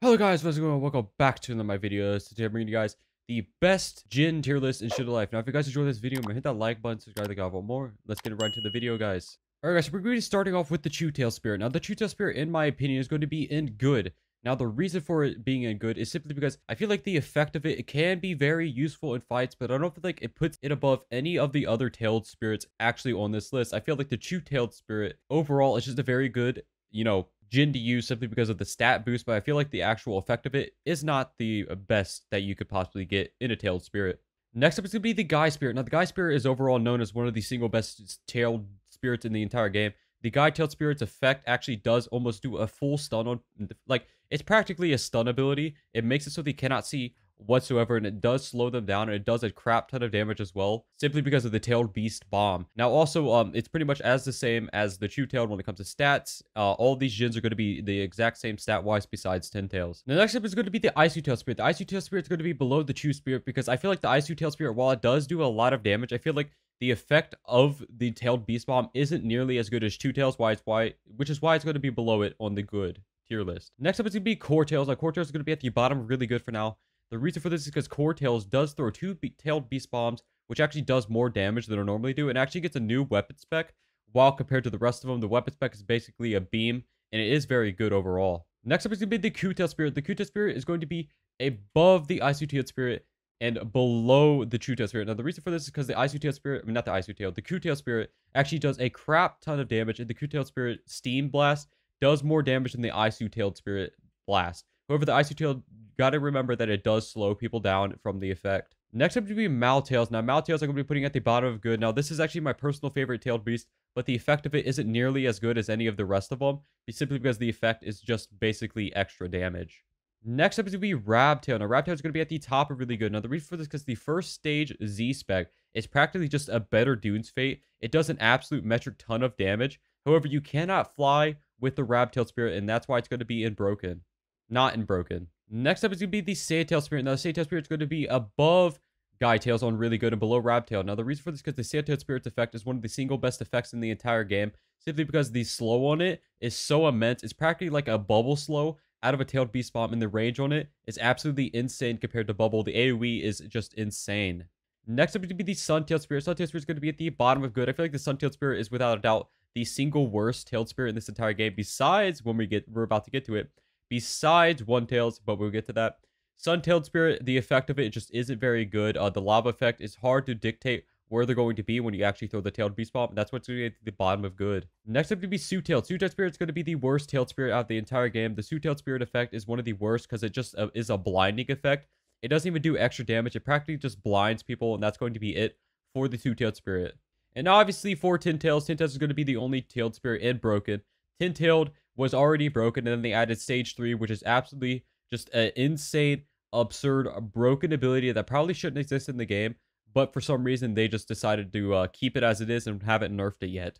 Hello guys, what's going on? Welcome back to one of my videos. Today I'm bringing you guys the best Jin tier list in Shindo Life. Now, if you guys enjoyed this video, hit that like button, subscribe to the want more. Let's get right into the video, guys. Alright guys, so we're going to be starting off with the Chew Tail Spirit. Now, the Chew Tail Spirit, in my opinion, is going to be in good. Now, the reason for it being in good is simply because I feel like the effect of it, it can be very useful in fights, but I don't feel like it puts it above any of the other tailed spirits actually on this list. I feel like the Chew Tailed Spirit, overall, is just a very good, you know, Jin to use simply because of the stat boost, but I feel like the actual effect of it is not the uh, best that you could possibly get in a tailed spirit. Next up is going to be the Guy Spirit. Now, the Guy Spirit is overall known as one of the single best tailed spirits in the entire game. The Guy Tailed Spirit's effect actually does almost do a full stun on, like, it's practically a stun ability. It makes it so they cannot see whatsoever and it does slow them down and it does a crap ton of damage as well simply because of the tailed beast bomb now also um it's pretty much as the same as the chew tailed when it comes to stats uh all these jins are going to be the exact same stat wise besides 10 tails the next up is going to be the ice tail spirit the ice tail spirit is going to be below the chew spirit because i feel like the ice tail spirit while it does do a lot of damage i feel like the effect of the tailed beast bomb isn't nearly as good as chew tails why it's why which is why it's going to be below it on the good tier list. Next up is going to be Core Tails. Now, Core Tails is going to be at the bottom, really good for now. The reason for this is because Core Tails does throw two be tailed beast bombs, which actually does more damage than it normally do, and actually gets a new weapon spec. While compared to the rest of them, the weapon spec is basically a beam, and it is very good overall. Next up is going to be the Q-Tail Spirit. The Q-Tail Spirit is going to be above the Tail Spirit and below the True Tail Spirit. Now, the reason for this is because the Tail Spirit, I mean, not the Tail, the Q-Tail Spirit actually does a crap ton of damage, and the Q-Tail Spirit Steam Blast does more damage than the Tailed Spirit Blast. However, the Tail got to remember that it does slow people down from the effect. Next up to be Maltails. Now, Maltails I'm going to be putting at the bottom of good. Now, this is actually my personal favorite tailed beast, but the effect of it isn't nearly as good as any of the rest of them, simply because the effect is just basically extra damage. Next up is going to be Rabtail. Now, Rabtail is going to be at the top of really good. Now, the reason for this is because the first stage Z-Spec is practically just a better Dune's Fate. It does an absolute metric ton of damage. However, you cannot fly with the Rabtail Spirit, and that's why it's going to be in Broken. Not in Broken. Next up is going to be the Sandtail Spirit. Now, the Sandtail Spirit is going to be above Guy Tails on really good and below Rabtail. Now, the reason for this is because the Sandtail Spirit's effect is one of the single best effects in the entire game, simply because the slow on it is so immense. It's practically like a bubble slow out of a tailed beast bomb, and the range on it is absolutely insane compared to bubble. The AoE is just insane. Next up is going to be the Suntail Spirit. Suntail Spirit is going to be at the bottom of good. I feel like the Suntail Spirit is without a doubt the single worst tailed spirit in this entire game, besides when we get we're about to get to it besides One Tails, but we'll get to that. Sun-tailed Spirit, the effect of it just isn't very good. Uh, the lava effect is hard to dictate where they're going to be when you actually throw the tailed beast bomb. That's what's going to get to the bottom of good. Next up to be Sootailed. Sootailed Spirit is going to be the worst tailed spirit out of the entire game. The Sootailed Spirit effect is one of the worst because it just uh, is a blinding effect. It doesn't even do extra damage. It practically just blinds people, and that's going to be it for the Sue-tailed Spirit. And obviously for Tin Tails, Tin Tails is going to be the only tailed spirit in Broken. Tin Tailed was already broken, and then they added Stage 3, which is absolutely just an insane, absurd, broken ability that probably shouldn't exist in the game, but for some reason they just decided to uh, keep it as it is and haven't nerfed it yet.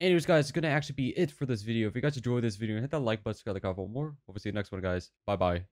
Anyways, guys, it's going to actually be it for this video. If you guys enjoyed this video, hit that like button, subscribe, like, for more. We'll see you next one, guys. Bye-bye.